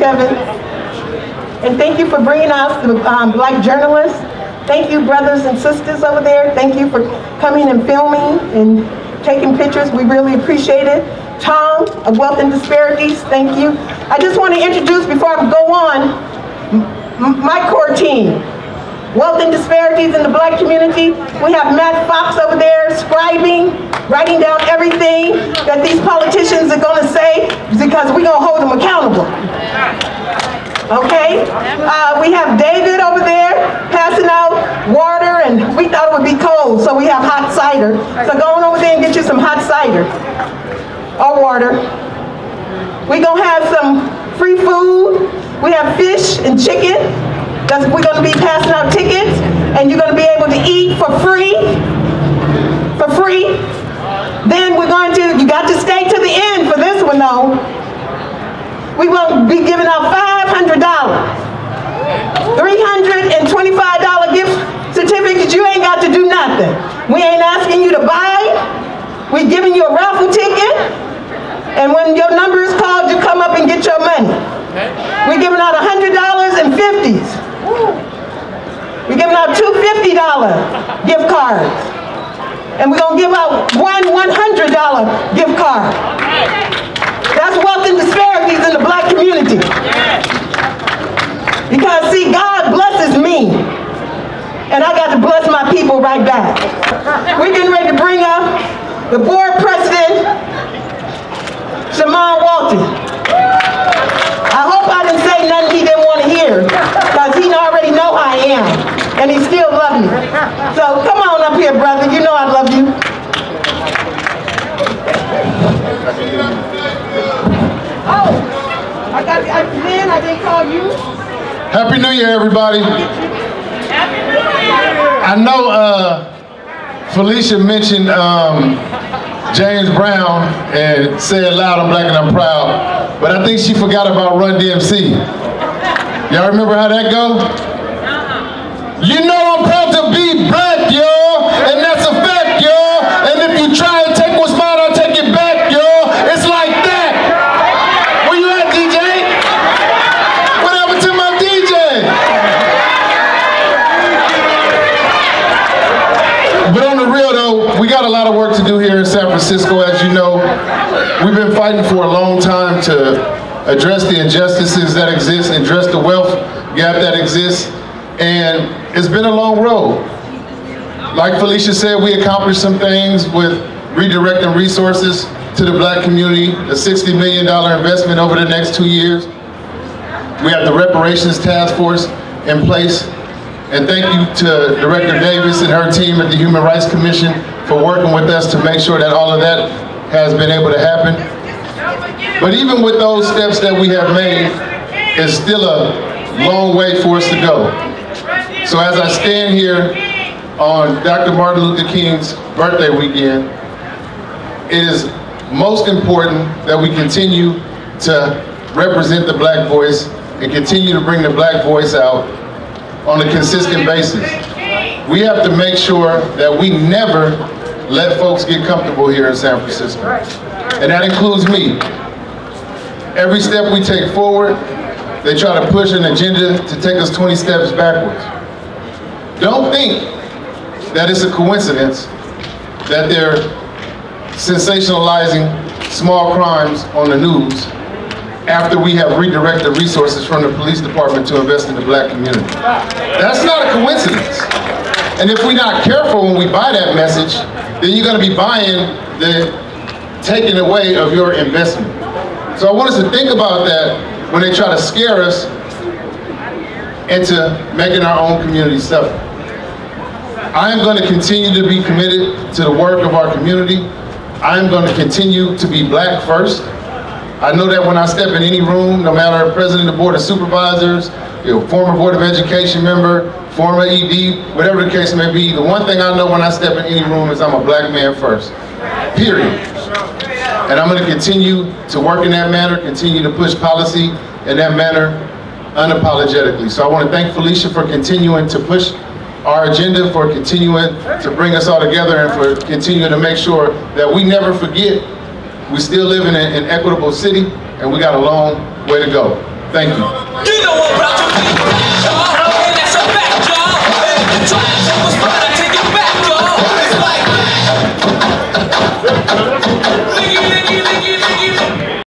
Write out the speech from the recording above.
Kevin. And thank you for bringing us the um, black journalists. Thank you, brothers and sisters over there. Thank you for coming and filming and taking pictures. We really appreciate it. Tom of Wealth and Disparities, thank you. I just want to introduce, before I go on, my core team. Wealth and disparities in the black community. We have Matt Fox over there scribing, writing down everything that these politicians are going to say because we're going to hold them accountable. Okay? Uh, we have David over there passing out water and we thought it would be cold, so we have hot cider. So go on over there and get you some hot cider or water. We're going to have some free food. We have fish and chicken. That's, we're going to be passing out tickets, and you're going to be able to eat for free. For free. Then we're going to, you got to stay to the end for this one though. We will be giving out $500. $325 gift certificates, you ain't got to do nothing. We ain't asking you to buy. We're giving you a raffle ticket. And when your number is called, you come up and get your money. We're giving out $100 and 50s. We're giving out two $50 gift cards. And we're going to give out one $100 gift card. That's wealth and disparities in the black community. Because see, God blesses me. And I got to bless my right back. We're getting ready to bring up the board president, Shamann Walton. I hope I didn't say nothing he didn't want to hear, because he already know I am, and he still love me. So come on up here, brother. You know I love you. Oh, I got, I, Lynn, I didn't call you. Happy New Year, everybody. Happy New Year. I know uh, Phelicia mentioned um, James Brown and said loud, I'm black and I'm proud. But I think she forgot about Run DMC. Y'all remember how that go? You know I'm proud to be black, yo, and that's a fact, yo. And if you try and take what's mine, I'll take it back, yo. It's like that. Where you at, DJ? What happened to my DJ? But on the real though, we got a lot of work to do here in San Francisco, as you know. We've been fighting for a long time to address the injustices that exist, address the wealth gap that exists, and it's been a long road. Like Phelicia said, we accomplished some things with redirecting resources to the black community, a $60 million investment over the next two years. We have the reparations task force in place. And thank you to Director Davis and her team at the Human Rights Commission for working with us to make sure that all of that has been able to happen. But even with those steps that we have made, it's still a long way for us to go. So as I stand here on Dr. Martin Luther King's birthday weekend, it is most important that we continue to represent the black voice and continue to bring the black voice out on a consistent basis. We have to make sure that we never let folks get comfortable here in San Francisco. And that includes me. Every step we take forward, they try to push an agenda to take us 20 steps backwards. Don't think that it's a coincidence that they're sensationalizing small crimes on the news after we have redirected resources from the police department to invest in the black community. That's not a coincidence. And if we're not careful when we buy that message, then you're going to be buying the taking away of your investment. So I want us to think about that when they try to scare us into making our own community suffer. I am going to continue to be committed to the work of our community. I am going to continue to be black first. I know that when I step in any room, no matter president of the board of supervisors, you know, former board of education member, former ED, whatever the case may be, the one thing I know when I step in any room is I'm a black man first, period. And I'm gonna continue to work in that manner, continue to push policy in that manner unapologetically. So I wanna thank Phelicia for continuing to push our agenda, for continuing to bring us all together and for continuing to make sure that we never forget we still live in an equitable city and we got a long way to go. Thank you. You know what you